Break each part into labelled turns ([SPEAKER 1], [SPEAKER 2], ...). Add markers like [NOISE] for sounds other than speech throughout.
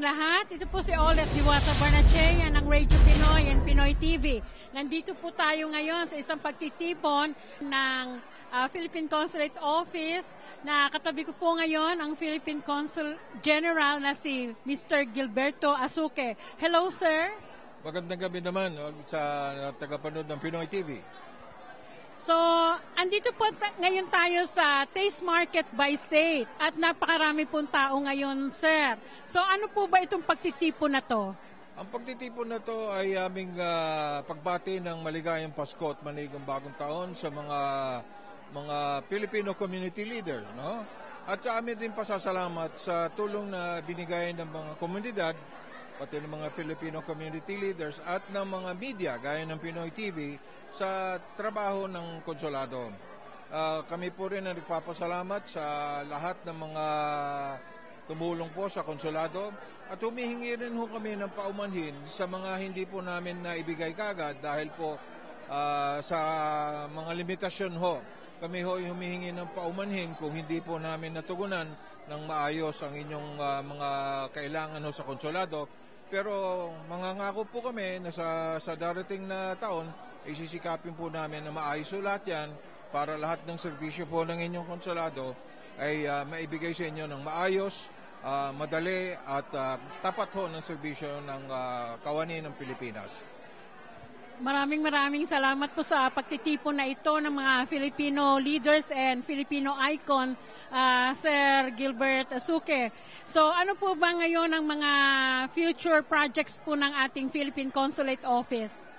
[SPEAKER 1] Inyong lahat. Ito po si Olet Diwata Barnachea ng Radio Pinoy and Pinoy TV. Nandito po tayo ngayon sa isang pagtitipon ng uh, Philippine Consulate Office na katabi ko po ngayon ang Philippine Consul General na si Mr. Gilberto Asuke. Hello, sir.
[SPEAKER 2] Magandang gabi naman no, sa tagapanood ng Pinoy TV.
[SPEAKER 1] So, andito po ta- ngayon tayo sa Taste Market by State at napakarami pong tao ngayon, sir. So, ano po ba itong pagtitipon na to?
[SPEAKER 2] Ang pagtitipon na to ay aming uh, pagbati ng maligayang Pasko at manigong bagong taon sa mga mga Filipino community leaders, no? At sa amin din pasasalamat sa tulong na binigay ng mga komunidad pati ng mga Filipino community leaders at ng mga media gaya ng Pinoy TV sa trabaho ng konsulado. Uh, kami po rin ang nagpapasalamat sa lahat ng mga tumulong po sa konsulado at humihingi rin ho kami ng paumanhin sa mga hindi po namin na ibigay kagad dahil po uh, sa mga limitasyon ho. Kami ho humihingi ng paumanhin kung hindi po namin natugunan ng maayos ang inyong uh, mga kailangan ho sa konsulado pero mangangako po kami na sa, sa darating na taon, isisikapin po namin na maayos lahat yan para lahat ng serbisyo po ng inyong konsulado ay uh, maibigay sa inyo ng maayos, uh, madali at uh, tapat ho ng serbisyo ng uh, kawani ng Pilipinas.
[SPEAKER 1] Maraming maraming salamat po sa pagtitipon na ito ng mga Filipino leaders and Filipino icon, uh, Sir Gilbert Asuke. So ano po ba ngayon ang mga future projects po ng ating Philippine Consulate Office?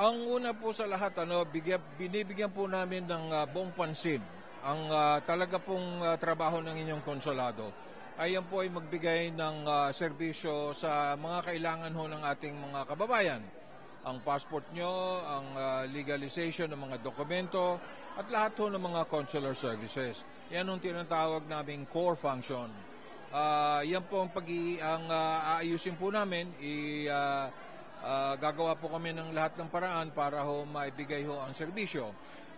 [SPEAKER 2] Ang una po sa lahat, ano, bigyan, binibigyan po namin ng uh, buong pansin ang uh, talaga pong uh, trabaho ng inyong konsulado. Ayan po ay magbigay ng uh, serbisyo sa mga kailangan ho ng ating mga kababayan ang passport nyo, ang uh, legalization ng mga dokumento, at lahat ho ng mga consular services. Yan ang tinatawag naming core function. Uh, yan po ang, pag ang uh, po namin, i, uh, uh, gagawa po kami ng lahat ng paraan para ho maibigay ho ang serbisyo.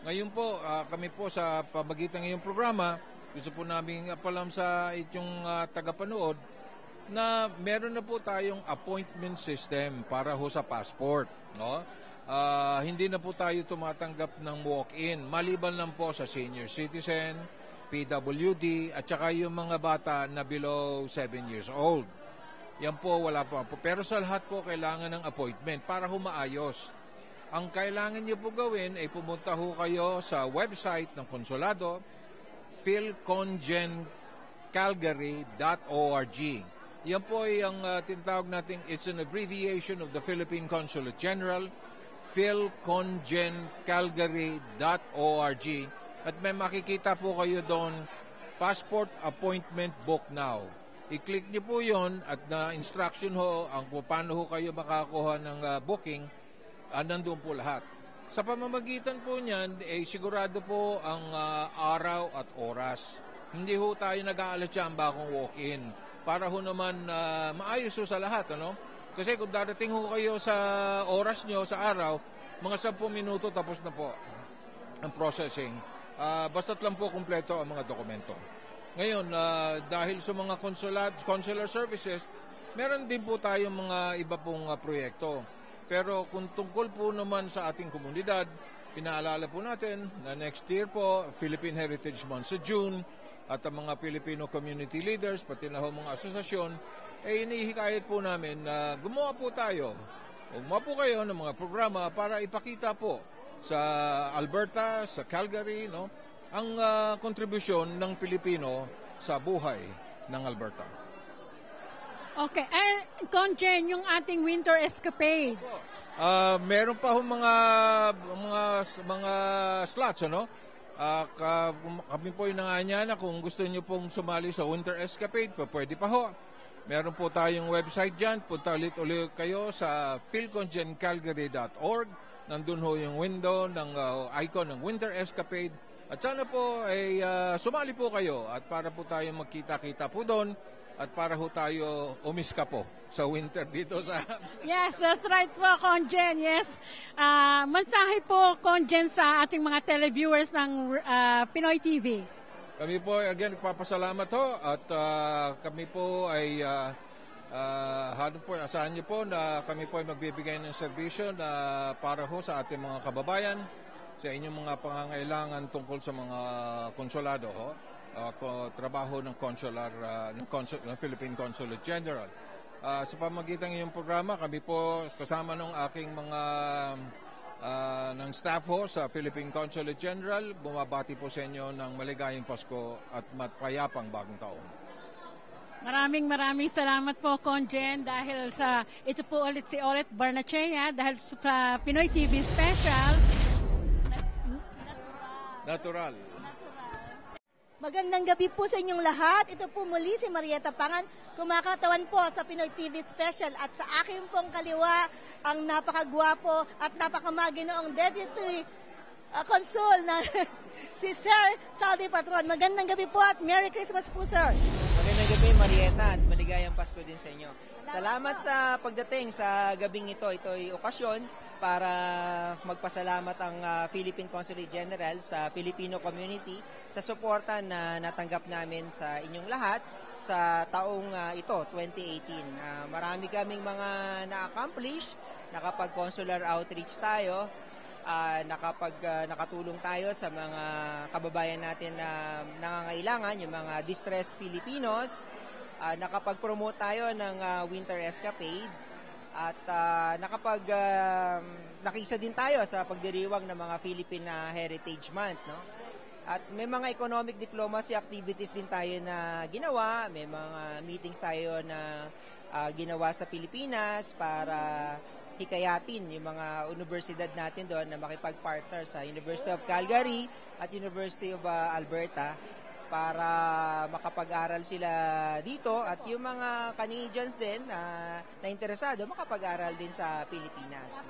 [SPEAKER 2] Ngayon po, uh, kami po sa pamagitan ng programa, gusto po namin apalam sa inyong uh, tagapanood na meron na po tayong appointment system para ho sa passport. No? Uh, hindi na po tayo tumatanggap ng walk-in. Maliban lang po sa senior citizen, PWD, at saka yung mga bata na below 7 years old. Yan po, wala po. Pero sa lahat po, kailangan ng appointment para humaayos. Ang kailangan niyo po gawin ay pumunta ho kayo sa website ng konsulado, philcongencalgary.org. Yan po ay ang uh, tinatawag natin, it's an abbreviation of the Philippine Consulate General, philcongencalgary.org. At may makikita po kayo doon, Passport Appointment Book Now. I-click niyo po yon at na instruction ho ang paano ho kayo makakuha ng uh, booking, uh, nandun po lahat. Sa pamamagitan po niyan, eh, sigurado po ang uh, araw at oras. Hindi ho tayo nag-aalatsamba kung walk-in para ho naman uh, maayos ho sa lahat. Ano? Kasi kung darating ho kayo sa oras nyo, sa araw, mga 10 minuto tapos na po ang processing. Uh, basta't lang po kumpleto ang mga dokumento. Ngayon, uh, dahil sa mga consulat, consular services, meron din po tayong mga iba pong uh, proyekto. Pero kung tungkol po naman sa ating komunidad, pinaalala po natin na next year po, Philippine Heritage Month sa June, at ang mga Filipino community leaders, pati na ho mga asosasyon, eh inihikayat po namin na gumawa po tayo. Gumawa po kayo ng mga programa para ipakita po sa Alberta, sa Calgary, no, ang uh, kontribusyon ng Pilipino sa buhay ng Alberta.
[SPEAKER 1] Okay. Eh, Conjen, yung ating winter escapade.
[SPEAKER 2] Uh, meron pa ho mga mga mga slots ano Uh, kami po yung na kung gusto niyo pong sumali sa Winter Escapade, pa pwede pa ho. Meron po tayong website dyan. Punta ulit ulit kayo sa philcongencalgary.org. Nandun ho yung window ng uh, icon ng Winter Escapade. At sana po ay uh, sumali po kayo at para po tayo magkita-kita po doon at para ho tayo umiska po sa winter dito sa... [LAUGHS]
[SPEAKER 1] yes, that's right po, Conjen. Yes. Uh, mensahe po, Conjen, sa ating mga televiewers ng uh, Pinoy TV.
[SPEAKER 2] Kami po again nagpapasalamat ho at ah, kami po ay uh, ano po asahan niyo po na kami po ay magbibigay ng serbisyo na para ho sa ating mga kababayan sa inyong mga pangangailangan tungkol sa mga konsulado ho. ah, ko, trabaho ng consular ah, ng, consul, ng Philippine Consulate General. Ah, sa pamagitan ng iyong programa, kami po kasama ng aking mga ah, ng staff ho sa Philippine Consulate General, bumabati po sa inyo ng maligayang Pasko at matpayapang bagong taon.
[SPEAKER 1] Maraming maraming salamat po, Conjen, dahil sa ito po ulit si Olet Barnachea, dahil sa Pinoy TV Special.
[SPEAKER 2] Natural.
[SPEAKER 3] Magandang gabi po sa inyong lahat. Ito po muli si Marieta Pangan, kumakatawan po sa Pinoy TV Special at sa akin pong kaliwa ang napakagwapo at napakamaginoong deputy uh, consul na [LAUGHS] si Sir Saldi Patron. Magandang gabi po at Merry Christmas po, Sir.
[SPEAKER 4] Magandang gabi, Marieta, at maligayang Pasko din sa inyo. Salamat sa pagdating sa gabing ito. Ito ay okasyon para magpasalamat ang ah, Philippine Consulate General sa Filipino community sa suporta na natanggap namin sa inyong lahat sa taong ah, ito, 2018. Ah, marami kaming mga na-accomplish, nakapag-consular outreach tayo, ah, nakapag ah, nakatulong tayo sa mga kababayan natin na nangangailangan, yung mga distressed Filipinos. Ah, nakapag-promote tayo ng ah, Winter Escapade at ah, nakapag ah, nakisa din tayo sa pagdiriwang ng mga Philippine Heritage Month, no? At may mga economic diplomacy activities din tayo na ginawa, may mga meetings tayo na ah, ginawa sa Pilipinas para hikayatin yung mga universidad natin doon na makipag-partner sa University of Calgary at University of ah, Alberta para makapag-aral sila dito at yung mga Canadians din na, na interesado makapag-aral din sa Pilipinas.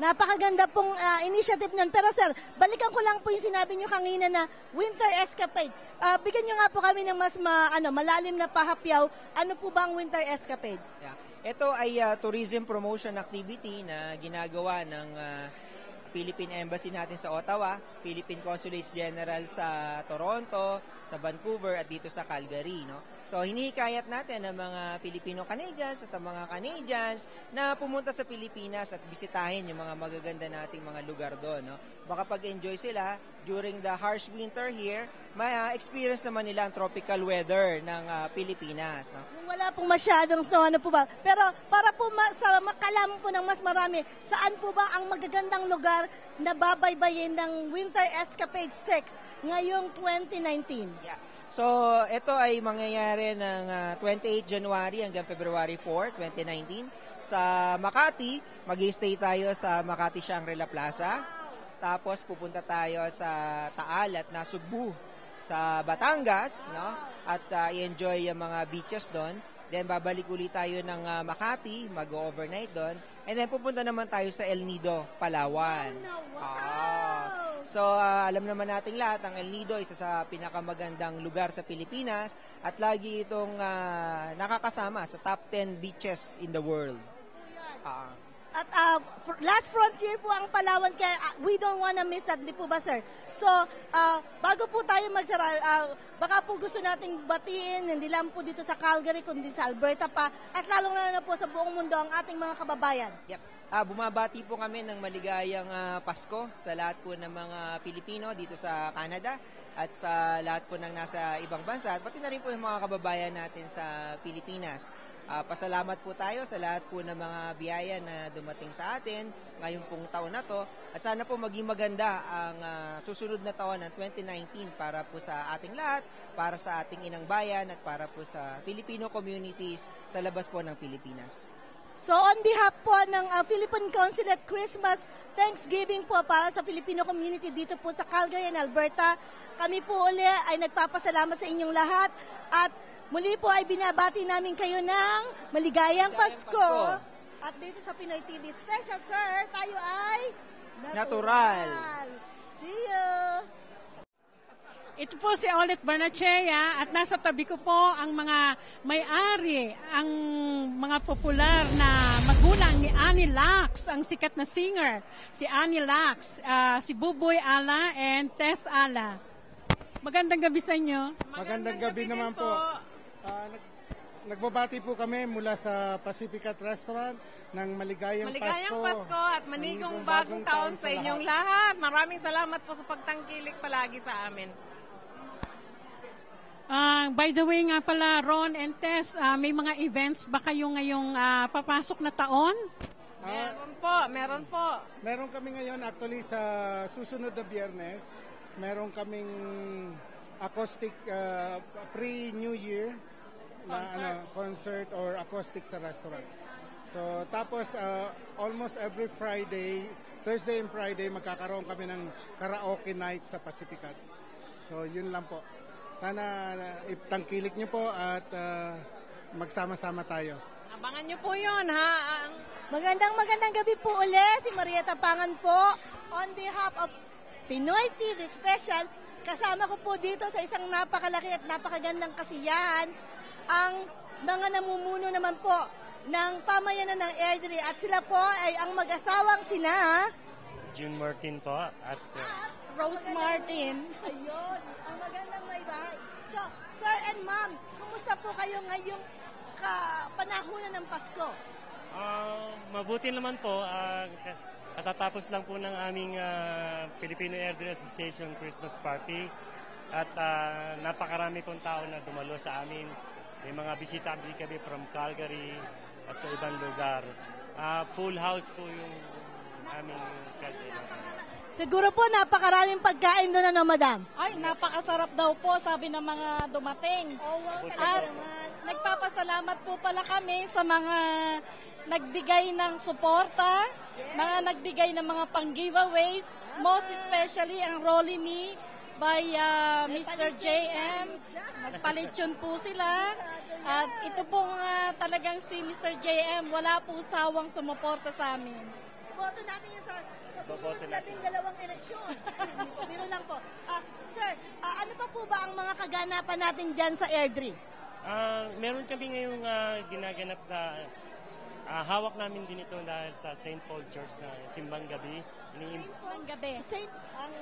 [SPEAKER 3] Napakaganda pong ah, initiative niyan. Pero sir, balikan ko lang po yung sinabi niyo kanina na winter escapade. Ah, bigyan niyo nga po kami ng mas ma, ano, malalim na pahapyaw. Ano po ba ang winter escapade?
[SPEAKER 4] Yeah. Ito ay ah, tourism promotion activity na ginagawa ng ah, Philippine Embassy natin sa Ottawa, Philippine Consulates General sa Toronto, sa Vancouver at dito sa Calgary, no? So hinihikayat natin ang mga Filipino Canadians at ang mga Canadians na pumunta sa Pilipinas at bisitahin yung mga magaganda nating mga lugar doon, no? Makapag-enjoy sila during the harsh winter here, may ah, experience naman nila ang tropical weather ng ah, Pilipinas, no?
[SPEAKER 3] Kung wala pong masyadong snow, ano po ba? Pero para po ma- sa makalaman po ng mas marami, saan po ba ang magagandang lugar na babaybayin ng Winter Escapade 6 ngayong 2019?
[SPEAKER 4] Yeah. So, ito ay mangyayari ng ah, 28 January hanggang February 4, 2019. Sa Makati, mag stay tayo sa Makati Shangri-La Plaza. Tapos pupunta tayo sa Taal at Nasugbu sa Batangas, no? At ah, i-enjoy yung mga beaches doon. Then babalik ulit tayo ng ah, Makati, mag-overnight doon. And then pupunta naman tayo sa El Nido, Palawan. Ah. So, ah, alam naman nating lahat, ang El Nido, isa sa pinakamagandang lugar sa Pilipinas at lagi itong ah, nakakasama sa top 10 beaches in the world. Ah.
[SPEAKER 3] At ah, fr- last frontier po ang Palawan, kaya ah, we don't wanna miss that, di po ba sir? So, ah, bago po tayo magsara, ah, baka po gusto nating batiin, hindi lang po dito sa Calgary, kundi sa Alberta pa, at lalong na po sa buong mundo ang ating mga kababayan.
[SPEAKER 4] Yep. Ah, bumabati po kami ng maligayang ah, Pasko sa lahat po ng mga Pilipino dito sa Canada at sa lahat po ng nasa ibang bansa at pati na rin po yung mga kababayan natin sa Pilipinas. Ah, pasalamat po tayo sa lahat po ng mga biyaya na dumating sa atin ngayong pong taon na to at sana po maging maganda ang ah, susunod na taon ng 2019 para po sa ating lahat, para sa ating inang bayan at para po sa Filipino communities sa labas po ng Pilipinas.
[SPEAKER 3] So on behalf po ng uh, Philippine Consulate Christmas Thanksgiving po para sa Filipino community dito po sa Calgary and Alberta, kami po uli ay nagpapasalamat sa inyong lahat at muli po ay binabati namin kayo ng maligayang Pasko.
[SPEAKER 4] Pasko.
[SPEAKER 3] At dito sa Pinoy TV Special, sir, tayo ay
[SPEAKER 4] Natural.
[SPEAKER 3] See you!
[SPEAKER 1] Ito po si Olet Barnachea at nasa tabi ko po ang mga may-ari, ang mga popular na magulang ni Annie Lax, ang sikat na singer. Si Annie Lax, ah, si Buboy Ala and Tess Ala. Magandang gabi sa inyo.
[SPEAKER 5] Magandang gabi naman po. Ah, nag, nagbabati po kami mula sa Pacificat Restaurant ng Maligayang,
[SPEAKER 6] Maligayang
[SPEAKER 5] Pasko.
[SPEAKER 6] Pasko at manigong bagong taon sa inyong lahat. Maraming salamat po sa pagtangkilik palagi sa amin.
[SPEAKER 1] Ah, by the way nga pala, Ron and Tess, ah, may mga events ba kayo ngayong ah, papasok na taon?
[SPEAKER 5] Ah,
[SPEAKER 6] Meron po, meron po.
[SPEAKER 5] meron kami ngayon actually sa susunod na biyernes, meron kaming acoustic ah, pre-New Year na ano, concert or acoustic sa restaurant. So tapos ah, almost every Friday, Thursday and Friday magkakaroon kami ng karaoke night sa Pacificat. So yun lang po. Sana uh, itangkilik nyo po at ah, magsama-sama tayo.
[SPEAKER 6] Abangan nyo po yun, ha? Ang
[SPEAKER 3] Magandang magandang gabi po uli. Si Marieta Pangan po. On behalf of Pinoy TV Special, kasama ko po dito sa isang napakalaki at napakagandang kasiyahan ang mga namumuno naman po ng pamayanan ng Airdrie at sila po ay ang mag-asawang sina
[SPEAKER 7] June Martin po at uh,
[SPEAKER 3] Rose Martin. Ayun, ang magandang may bahay. So, sir and ma'am, kumusta po kayo ngayong kapanahunan ng Pasko?
[SPEAKER 7] ah, mabuti naman po ah, katatapos lang po ng aming ah, Filipino Airdrie Association Christmas Party at ah, napakarami pong tao na dumalo sa amin. May mga bisita kami kami from Calgary at sa ibang lugar. Ah, full house po yung aming kaldero.
[SPEAKER 3] Siguro po napakaraming pagkain doon ano, madam?
[SPEAKER 8] Ay, napakasarap daw po, sabi ng mga dumating.
[SPEAKER 3] Oh, wow,
[SPEAKER 8] At
[SPEAKER 3] naman.
[SPEAKER 8] nagpapasalamat po pala kami sa mga nagbigay ng suporta, mga nagbigay ng mga pang-giveaways, most especially ang Rolly Me by uh, Mr. JM. Nagpalitsyon po sila. At ito pong uh, talagang si Mr. JM, wala po sawang sumuporta sa amin.
[SPEAKER 3] Boto natin yan sa, sa susunod labing dalawang eleksyon. [LAUGHS] Biro lang po. Ah, sir, ah, ano pa po ba ang mga kaganapan natin dyan sa Airdrie?
[SPEAKER 7] Ah, meron kami ngayong ah, ginaganap na ah, hawak namin din ito dahil sa St. Paul Church na simbang gabi. Ini-
[SPEAKER 8] Ang gabi.
[SPEAKER 3] Sa Saint, ang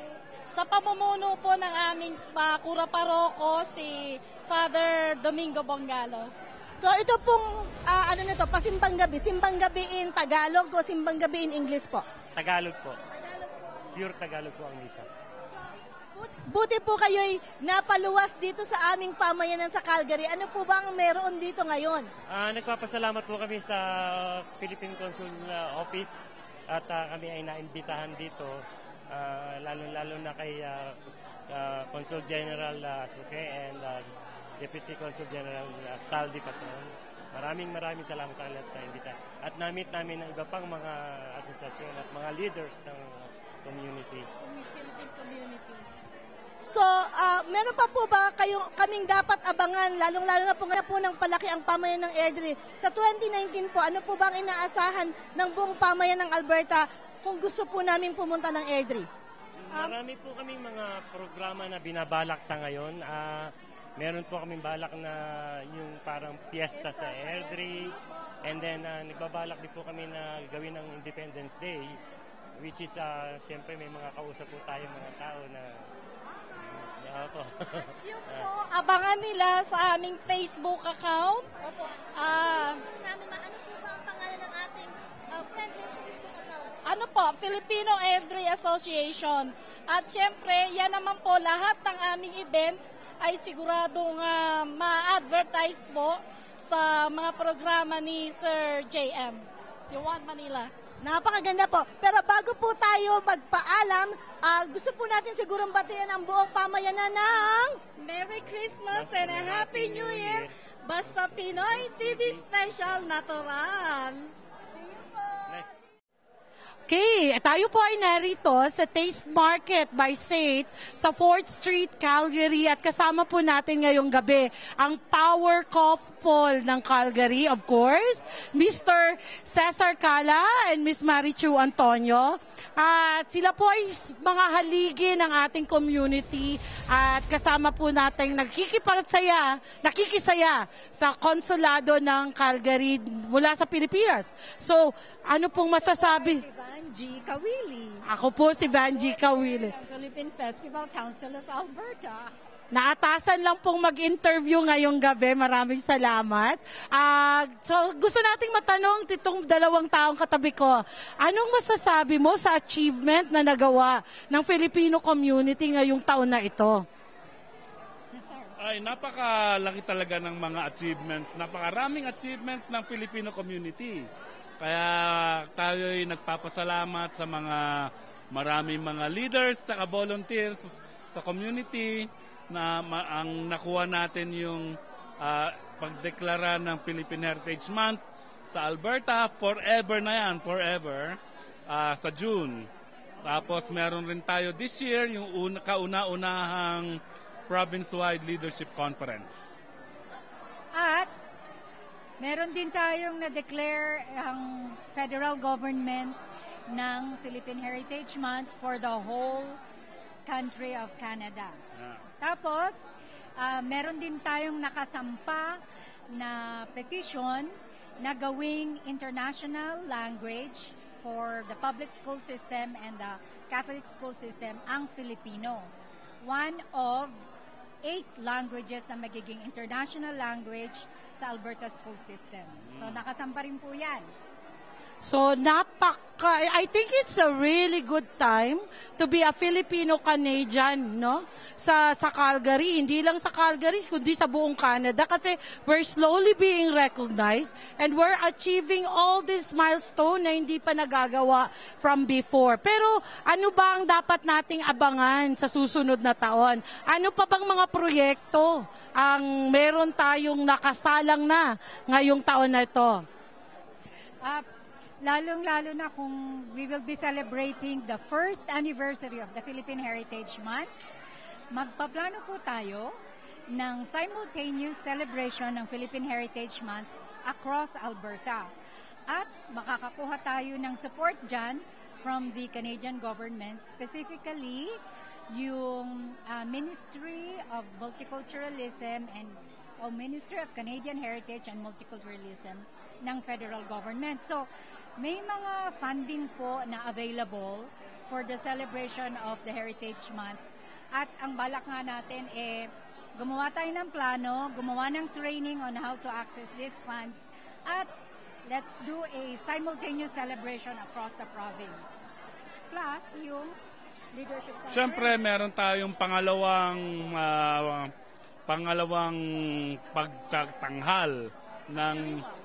[SPEAKER 8] Sa pamumuno po ng aming uh, kura paroko, si Father Domingo Bongalos.
[SPEAKER 3] So ito pong ah, ano na to, pasimbang gabi. Simbang gabi in Tagalog o simbang gabi in English po?
[SPEAKER 7] Tagalog po. Pure Tagalog po ang misa.
[SPEAKER 3] But- Buti po kayo'y napaluwas dito sa aming pamayanan sa Calgary. Ano po ba ang meron dito ngayon?
[SPEAKER 7] Ah, nagpapasalamat po kami sa Philippine Consul ah, Office at ah, kami ay naimbitahan dito ah, lalo-lalo na kay ah, ah, Consul General uh, Suke and ah, Deputy Consul General ah, Saldi Patron. Maraming maraming salamat sa kanila at imbita. At namit namin ang iba pang mga asosasyon at mga leaders ng community.
[SPEAKER 8] Philippine community.
[SPEAKER 3] So, ah, meron pa po ba kayong kaming dapat abangan, lalong-lalo na po ngayon po ng palaki ang pamayan ng Airdrie. Sa 2019 po, ano po ba ang inaasahan ng buong pamayan ng Alberta kung gusto po namin pumunta ng Airdrie?
[SPEAKER 7] Marami po kaming mga programa na binabalak sa ngayon. Ah, meron po kaming balak na yung parang piyesta sa Airdrie. And then, ah, nagbabalak din po kami na gawin ng Independence Day. Which is, uh, siyempre may mga kausap po tayo mga tao na... Yeah, po.
[SPEAKER 8] Yung po, abangan nila sa aming Facebook account.
[SPEAKER 3] Opo.
[SPEAKER 8] Ah,
[SPEAKER 3] ma- ano po ba ang pangalan ng ating friendly Facebook account?
[SPEAKER 8] ano po, Filipino Airdrie Association. At syempre, yan naman po, lahat ng aming events ay siguradong ah, ma-advertise po sa mga programa ni Sir JM. You want Manila?
[SPEAKER 3] Napakaganda po. Pero bago po tayo magpaalam, ah, gusto po natin sigurong batiyan ang buong pamayanan ng...
[SPEAKER 8] Merry Christmas and a Happy New Year! Basta Pinoy TV Special Natural!
[SPEAKER 1] Okay, tayo po ay narito sa Taste Market by Saint sa 4th Street, Calgary at kasama po natin ngayong gabi ang power couple ng Calgary, of course, Mr. Cesar Cala and Miss Marichu Antonio. At sila po ay mga haligi ng ating community at kasama po natin nagkikipasaya, nakikisaya sa konsulado ng Calgary mula sa Pilipinas. So, ano pong masasabi?
[SPEAKER 9] Vanji Kawili
[SPEAKER 1] Ako po si Vanji Kawili.
[SPEAKER 9] Philippine Festival Council of Alberta. naatasan lang pong mag-interview ngayong gabi. Maraming salamat. Ah, so gusto nating matanong itong dalawang taong katabi ko. Anong masasabi mo sa achievement na nagawa ng Filipino community ngayong taon na ito?
[SPEAKER 10] Ay, napakalaki talaga ng mga achievements. Napakaraming achievements ng Filipino community. Kaya tayo'y nagpapasalamat sa mga maraming mga leaders at volunteers sa community na ang nakuha natin yung ah, pagdeklara ng Philippine Heritage Month sa Alberta. Forever na yan, forever, ah, sa June. Tapos meron rin tayo this year yung una, kauna-unahang province-wide leadership conference.
[SPEAKER 11] At meron din tayong na-declare ang federal government ng Philippine Heritage Month for the whole country of Canada. Tapos, ah, meron din tayong nakasampa na petition na gawing international language for the public school system and the Catholic school system ang Filipino. One of eight languages na magiging international language sa Alberta school system. So, nakasampa rin po yan.
[SPEAKER 9] So napaka I think it's a really good time to be a Filipino Canadian, no? Sa sa Calgary, hindi lang sa Calgary kundi sa buong Canada kasi we're slowly being recognized and we're achieving all this milestone na hindi pa nagagawa from before. Pero ano ba ang dapat nating abangan sa susunod na taon? Ano pa bang mga proyekto ang meron tayong nakasalang na ngayong taon na ito?
[SPEAKER 11] Uh, lalong-lalo na kung we will be celebrating the first anniversary of the Philippine Heritage Month, magpaplano po tayo ng simultaneous celebration ng Philippine Heritage Month across Alberta. At makakakuha tayo ng support dyan from the Canadian government, specifically yung uh, Ministry of Multiculturalism and o Ministry of Canadian Heritage and Multiculturalism ng federal government. So, may mga funding po na available for the celebration of the Heritage Month. At ang balak nga natin eh, gumawa tayo ng plano, gumawa ng training on how to access these funds, at let's do a simultaneous celebration across the province. Plus, yung leadership conference.
[SPEAKER 10] Siyempre, meron tayong pangalawang ah, pangalawang pagtatanghal ng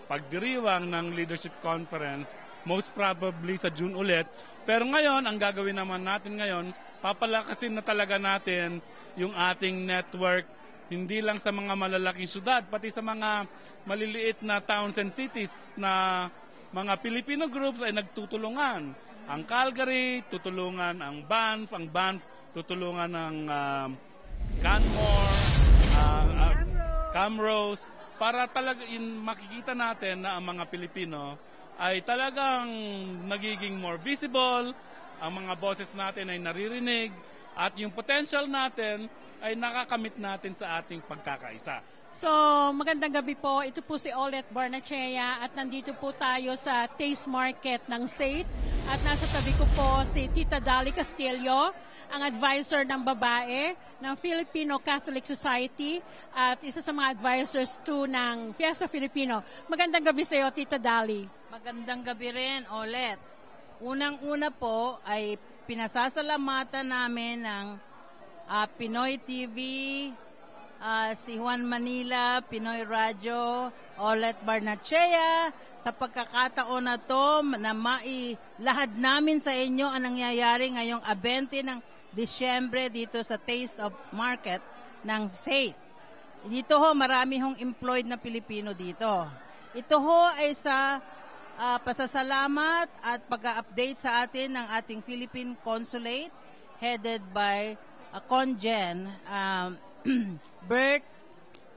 [SPEAKER 10] pagdiriwang ng leadership conference most probably sa June ulit. Pero ngayon, ang gagawin naman natin ngayon, papalakasin na talaga natin yung ating network hindi lang sa mga malalaking syudad, pati sa mga maliliit na towns and cities na mga Filipino groups ay nagtutulungan. Ang Calgary, tutulungan ang Banff, ang Banff, tutulungan ng um, Canmore, uh, uh, Camrose, para talaga in, makikita natin na ang mga Pilipino ay talagang nagiging more visible, ang mga boses natin ay naririnig, at yung potential natin ay nakakamit natin sa ating pagkakaisa.
[SPEAKER 1] So, magandang gabi po. Ito po si Olet Barnachea at nandito po tayo sa Taste Market ng SAIT. At nasa tabi ko po si Tita Dali Castillo, ang advisor ng babae ng Filipino Catholic Society at isa sa mga advisors to ng Fiesta Filipino. Magandang gabi sa iyo, Tita Dali.
[SPEAKER 12] Magandang gabi rin, Olet. Unang-una po ay pinasasalamatan namin ng ah, Pinoy TV, ah, si Juan Manila, Pinoy Radio, Olet Barnachea, sa pagkakataon na to na mailahad namin sa inyo ang nangyayari ngayong 20 ng Disyembre dito sa Taste of Market ng SAIT. Dito ho, marami hong employed na Pilipino dito. Ito ho ay sa ah, pasasalamat at pag-update sa atin ng ating Philippine Consulate headed by uh, Conjen um, [CLEARS THROAT] Bert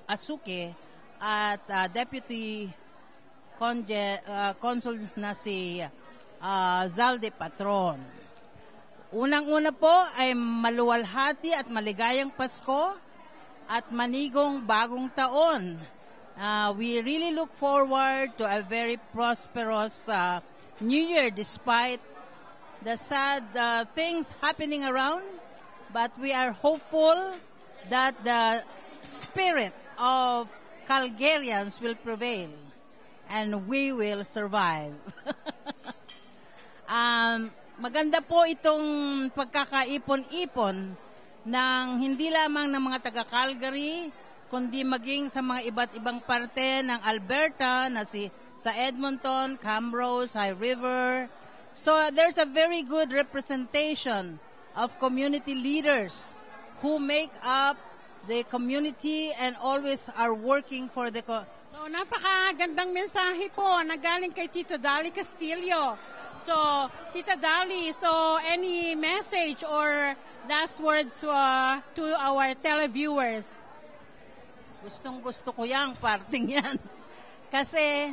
[SPEAKER 12] Asuke at ah, Deputy Conje, ah, Consul na si ah, Zalde Patron. Unang-una po ay maluwalhati at maligayang Pasko at manigong bagong taon. Uh, we really look forward to a very prosperous uh, New Year despite the sad uh, things happening around. But we are hopeful that the spirit of Calgarians will prevail and we will survive. [LAUGHS] um, maganda po itong pagkakaipon-ipon ng hindi lamang ng mga taga Calgary, kundi maging sa mga iba't ibang parte ng Alberta na si sa Edmonton, Camrose, High River. So there's a very good representation of community leaders who make up the community and always are working for the co-
[SPEAKER 1] So, napakagandang mensahe po na galing kay Tito Dali Castillo. So, Tita Dali, so any message or last words uh, to our televiewers?
[SPEAKER 12] Gustong gusto ko yung parting yan. [LAUGHS] Kasi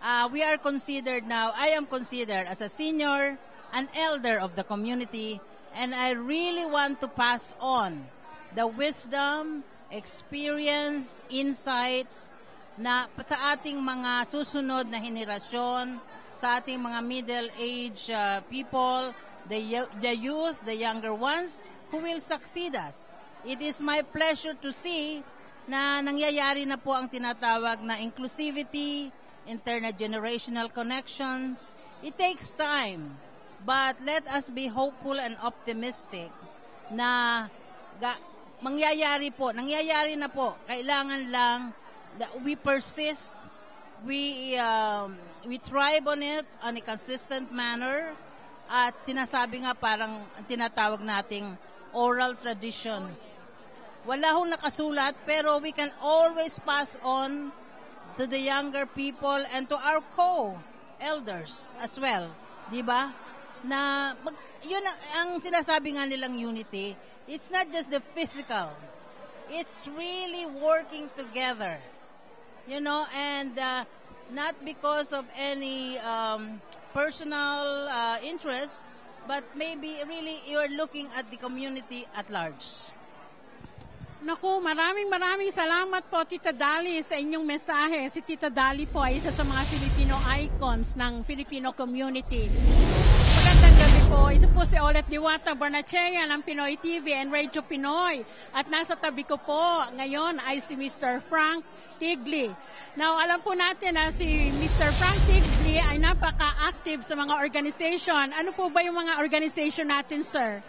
[SPEAKER 12] uh, we are considered now, I am considered as a senior, an elder of the community, and I really want to pass on the wisdom, experience, insights na sa ating mga susunod na henerasyon, sa ating mga middle-age uh, people, the, the youth, the younger ones, who will succeed us. It is my pleasure to see na nangyayari na po ang tinatawag na inclusivity, intergenerational connections. It takes time, but let us be hopeful and optimistic na ga- mangyayari po, nangyayari na po. Kailangan lang that we persist, we um, we thrive on it on a consistent manner at sinasabi nga parang ang tinatawag nating oral tradition. Wala hong nakasulat pero we can always pass on to the younger people and to our co-elders as well. Di ba? Na mag, yun ang, ang sinasabi nga nilang unity, it's not just the physical. It's really working together you know, and uh, not because of any um, personal uh, interest, but maybe really you're looking at the community at large.
[SPEAKER 1] Naku, maraming maraming salamat po Tita Dali sa inyong mensahe. Si Tita Dali po ay isa sa mga Filipino icons ng Filipino community. Po. Ito po si Olet Diwata Barnachea ng Pinoy TV and Radio Pinoy. At nasa tabi ko po ngayon ay si Mr. Frank Tigli. Now, alam po natin na si Mr. Frank Tigli ay napaka-active sa mga organization. Ano po ba yung mga organization natin, sir?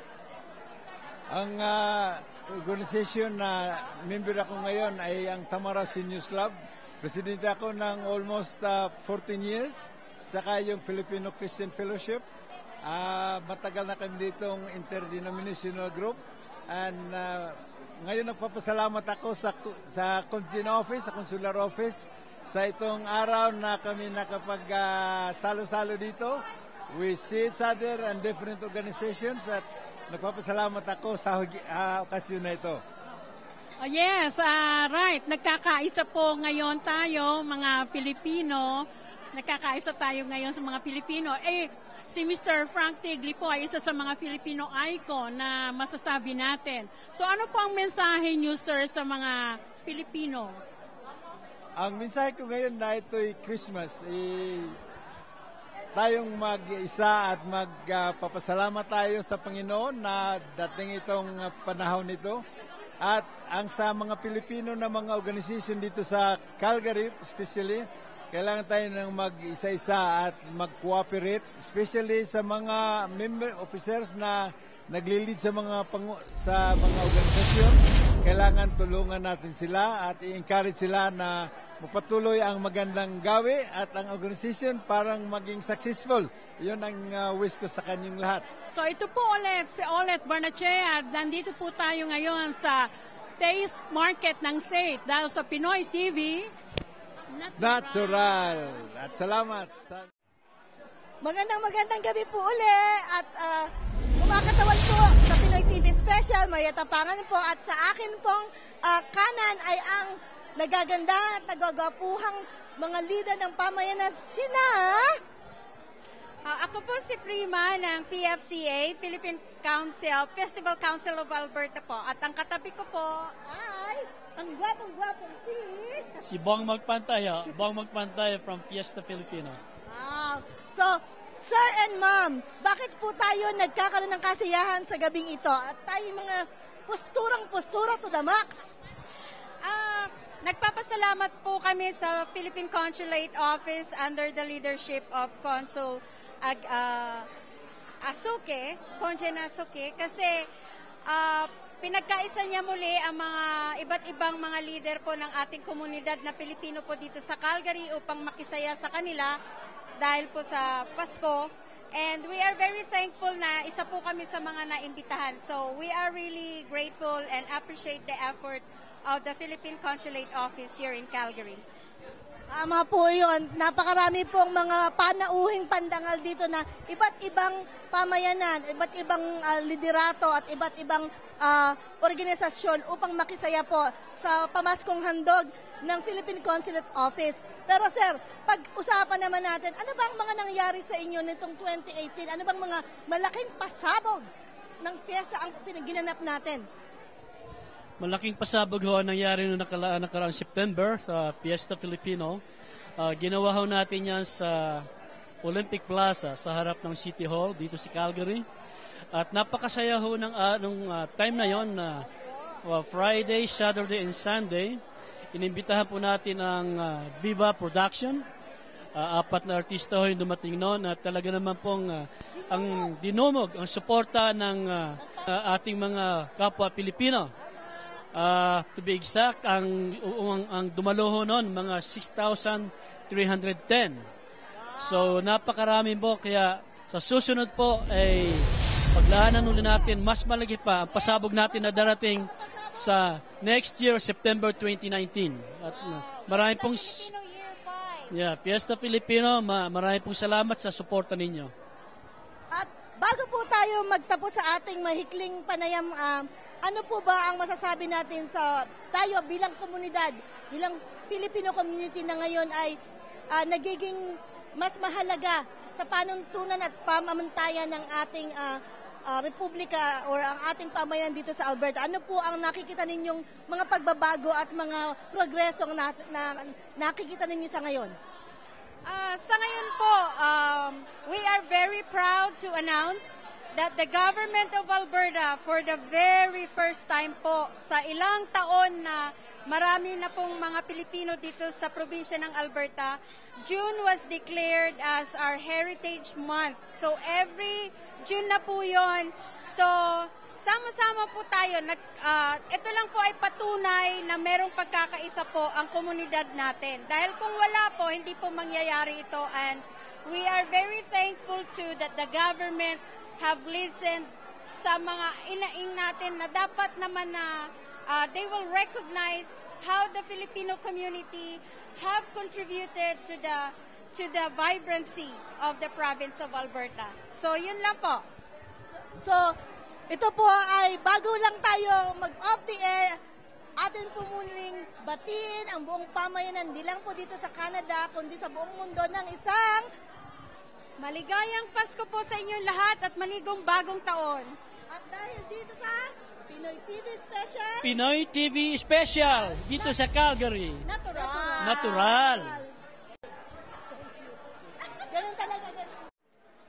[SPEAKER 13] Ang ah, organization na member ako ngayon ay ang Tamara Seniors Club. Presidente ako ng almost ah, 14 years. Tsaka yung Filipino Christian Fellowship. Ah, matagal na kami ditong interdenominational group. And ah, ngayon nagpapasalamat ako sa sa Consin office, sa consular office sa itong araw na kami nakapag ah, salo-salo dito. We see each other and different organizations at nagpapasalamat ako sa uh, okasyon na ito.
[SPEAKER 1] Oh, yes, ah, right. Nagkakaisa po ngayon tayo, mga Pilipino. Nagkakaisa tayo ngayon sa mga Pilipino. Eh, si Mr. Frank Tigli po ay isa sa mga Filipino icon na masasabi natin. So ano po ang mensahe niyo, sir, sa mga Pilipino?
[SPEAKER 13] Ang mensahe ko ngayon na ito'y Christmas, eh, tayong mag-isa at magpapasalamat tayo sa Panginoon na dating itong ah, panahon nito. At ang sa mga Pilipino na mga organization dito sa Calgary, especially, kailangan tayo ng mag-isa-isa at mag-cooperate, especially sa mga member officers na nagli-lead sa mga pangu- sa mga organisasyon. Kailangan tulungan natin sila at i-encourage sila na mapatuloy ang magandang gawi at ang organisasyon parang maging successful. Yun ang uh, wish ko sa kanyang lahat.
[SPEAKER 1] So ito po ulit, si Olet Barnachea. Nandito po tayo ngayon sa Taste Market ng State dahil sa Pinoy TV.
[SPEAKER 13] Natural. At salamat. Sa
[SPEAKER 3] Magandang magandang gabi po uli at uh, kumakatawan po sa Pinoy TV Special, Maria Tapangan po at sa akin pong ah, kanan ay ang nagaganda at nagagapuhang mga leader ng pamayanan sina
[SPEAKER 14] Ah, ako po si Prima ng PFCA, Philippine Council, Festival Council of Alberta po. At ang katabi ko po
[SPEAKER 3] ay ang gwapong-gwapong si...
[SPEAKER 15] Si Bong Magpantay, Bong Magpantay from Fiesta Filipino.
[SPEAKER 3] Wow. So, Sir and Ma'am, bakit po tayo nagkakaroon ng kasiyahan sa gabing ito? At tayo mga posturang postura to the max.
[SPEAKER 14] Ah, nagpapasalamat po kami sa Philippine Consulate Office under the leadership of Consul Ag, ah, Asuke, Konjen Asuke, kasi ah, pinagkaisa niya muli ang mga iba't ibang mga leader po ng ating komunidad na Pilipino po dito sa Calgary upang makisaya sa kanila dahil po sa Pasko. And we are very thankful na isa po kami sa mga naimbitahan. So we are really grateful and appreciate the effort of the Philippine Consulate Office here in Calgary.
[SPEAKER 3] Tama po yun. Napakarami pong mga panauhing pandangal dito na iba't ibang pamayanan, iba't ibang ah, liderato at iba't ibang ah, organisasyon upang makisaya po sa pamaskong handog ng Philippine Consulate Office. Pero sir, pag-usapan naman natin, ano bang mga nangyari sa inyo nitong 2018? Ano bang mga malaking pasabog ng pyesa ang pinaginanap natin?
[SPEAKER 15] Malaking pasabog ho ang nangyari noong nakala, nakaraang September sa Fiesta Filipino. Ah, ginawa ho natin yan sa Olympic Plaza sa harap ng City Hall dito sa Calgary. At napakasaya ho ng, ah, nung ah, time na yon na ah, Friday, Saturday, and Sunday. Inimbitahan po natin ang ah, Viva Production. Ah, apat na artista ho yung dumating noon at talaga naman pong ah, ang dinumog, ang suporta ng ah, ah, ating mga kapwa Pilipino. Ah, to be exact, ang, ang, ang dumalo ho noon, mga 6,310. So, napakarami po. Kaya sa susunod po ay paglaanan ulit natin, mas malagi pa ang pasabog natin na darating sa next year, September 2019. At uh, marami pong... Yeah, Fiesta Filipino, ma- marami pong salamat sa suporta ninyo.
[SPEAKER 3] At bago po tayo magtapos sa ating mahikling panayam, ah, ano po ba ang masasabi natin sa tayo bilang komunidad, bilang Filipino community na ngayon ay ah, nagiging mas mahalaga sa panuntunan at pamamantayan ng ating ah, ah, republika or ang ating pamayan dito sa Alberta. Ano po ang nakikita ninyong mga pagbabago at mga progresong na, na, nakikita ninyo sa ngayon?
[SPEAKER 14] Ah, sa ngayon po, um, we are very proud to announce that the government of Alberta for the very first time po sa ilang taon na marami na pong mga Pilipino dito sa probinsya ng Alberta, June was declared as our Heritage Month. So every June na po yon. So sama-sama po tayo. Nag, ah, ito lang po ay patunay na merong pagkakaisa po ang komunidad natin. Dahil kung wala po, hindi po mangyayari ito. And we are very thankful too that the government have listened sa mga inaing natin na dapat naman na ah, they will recognize how the Filipino community have contributed to the to the vibrancy of the province of Alberta. So yun lang po.
[SPEAKER 3] So, ito po ay bago lang tayo mag-off the air, atin po muling batiin ang buong pamayanan, hindi lang po dito sa Canada, kundi sa buong mundo ng isang
[SPEAKER 14] Maligayang Pasko po sa inyong lahat at manigong bagong taon.
[SPEAKER 3] At dahil dito sa Pinoy TV Special,
[SPEAKER 15] Pinoy TV Special dito sa Calgary.
[SPEAKER 3] Natural.
[SPEAKER 15] Natural.
[SPEAKER 3] Ganun talaga. ganun.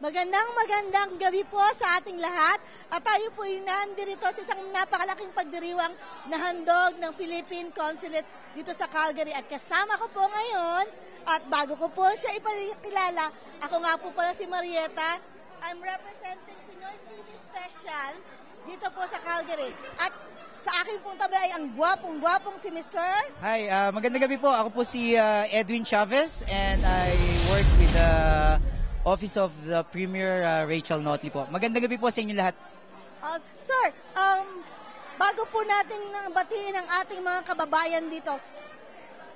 [SPEAKER 3] Magandang magandang gabi po sa ating lahat at tayo po ay nandirito sa isang napakalaking pagdiriwang na handog ng Philippine Consulate dito sa Calgary at kasama ko po ngayon at bago ko po siya ipakilala, ako nga po pala si Marieta. I'm representing Pinoy TV Special dito po sa Calgary at sa aking pong tabi ay ang gwapong-gwapong si Mr.
[SPEAKER 16] Hi, uh, magandang gabi po. Ako po si uh, Edwin Chavez and I work with the Office of the Premier uh, Rachel Notley po. Magandang gabi po sa inyo lahat.
[SPEAKER 3] Uh, sir, um, bago po natin batiin ang ating mga kababayan dito,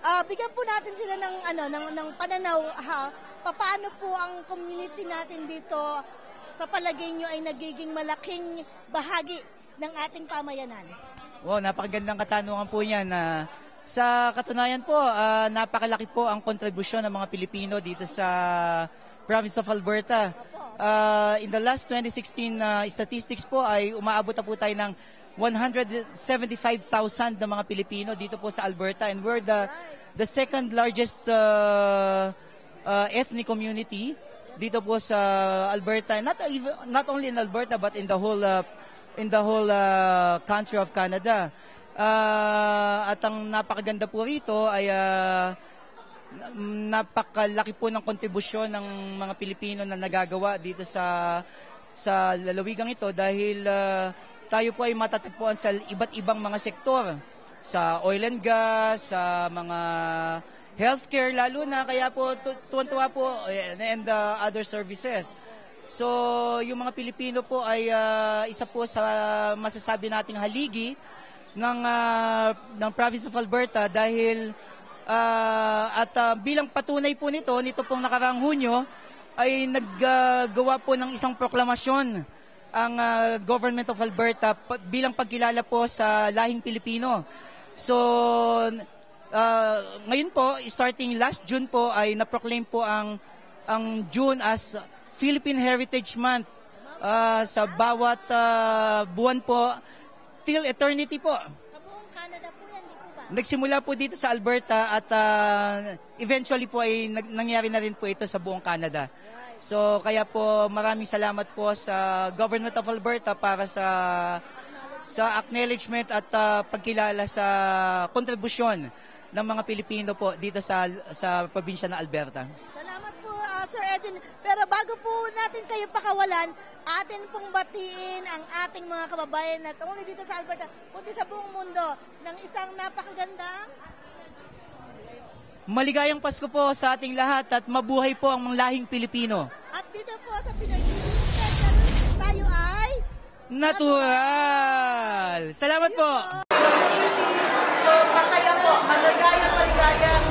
[SPEAKER 3] ah bigyan po natin sila ng ano ng, ng pananaw ha, paano po ang community natin dito sa palagay nyo ay nagiging malaking bahagi ng ating pamayanan.
[SPEAKER 16] Wow, napakagandang katanungan po niyan. na sa katunayan po, ah, napakalaki po ang kontribusyon ng mga Pilipino dito sa province of Alberta. Ah, in the last 2016 na statistics po ay umaabot na po tayo ng 175,000 na mga Pilipino dito po sa Alberta and we're the the second largest uh, uh, ethnic community dito po sa Alberta not even, not only in Alberta but in the whole uh, in the whole uh, country of Canada. Uh, at ang napakaganda po rito ay uh, napakalaki po ng kontribusyon ng mga Pilipino na nagagawa dito sa sa lalawigang ito dahil uh, tayo po ay matatagpuan sa iba't ibang mga sektor sa oil and gas, sa mga healthcare lalo na kaya po tu- tuwan-tuwa po eh, and uh, other services. So, yung mga Pilipino po ay uh, isa po sa masasabi nating haligi ng uh, ng province of Alberta dahil uh, at uh, bilang patunay po nito nito pong nakaraang Hunyo ay naggawa po ng isang proklamasyon ang uh, government of Alberta pa- bilang pagkilala po sa lahing Pilipino. So uh, ngayon po starting last June po ay na-proclaim po ang ang June as Philippine Heritage Month uh, sa bawat uh, buwan po till eternity po.
[SPEAKER 3] Sa buong Canada po yan?
[SPEAKER 16] Nagsimula po dito sa Alberta at uh, eventually po ay nangyari na rin po ito sa buong Canada. So kaya po maraming salamat po sa Government of Alberta para sa sa acknowledgement at uh, pagkilala sa kontribusyon ng mga Pilipino po dito sa sa probinsya ng Alberta.
[SPEAKER 3] Sir Edwin. Pero bago po natin kayo pakawalan, atin pong batiin ang ating mga kababayan not only dito sa Alberta, kundi sa buong mundo ng isang napakagandang
[SPEAKER 16] Maligayang Pasko po sa ating lahat at mabuhay po ang mga lahing Pilipino.
[SPEAKER 3] at dito po sa Pinoy Special, tayo ay
[SPEAKER 16] Natural! Salamat po!
[SPEAKER 9] So, masaya po. Maligayang maligayang